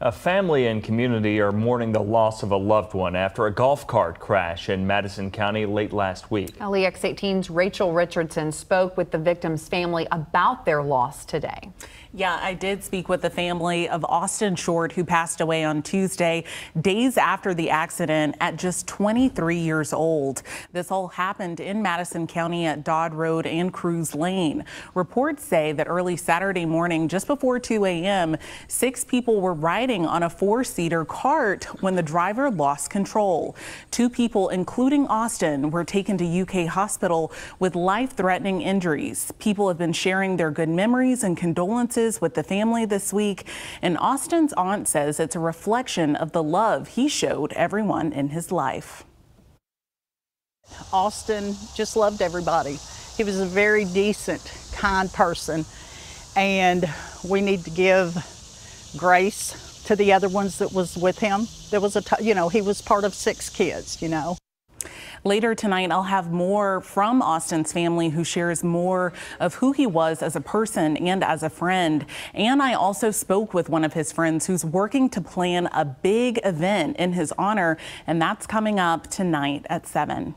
A family and community are mourning the loss of a loved one after a golf cart crash in Madison County late last week. LEX 18's Rachel Richardson spoke with the victim's family about their loss today. Yeah, I did speak with the family of Austin Short, who passed away on Tuesday, days after the accident at just 23 years old. This all happened in Madison County at Dodd Road and Cruz Lane. Reports say that early Saturday morning, just before 2 a.m., six people were riding riding on a four seater cart when the driver lost control. Two people, including Austin, were taken to UK hospital with life threatening injuries. People have been sharing their good memories and condolences with the family this week. And Austin's aunt says it's a reflection of the love he showed everyone in his life. Austin just loved everybody. He was a very decent, kind person, and we need to give grace to the other ones that was with him. There was a, you know, he was part of six kids, you know. Later tonight, I'll have more from Austin's family who shares more of who he was as a person and as a friend. And I also spoke with one of his friends who's working to plan a big event in his honor, and that's coming up tonight at 7.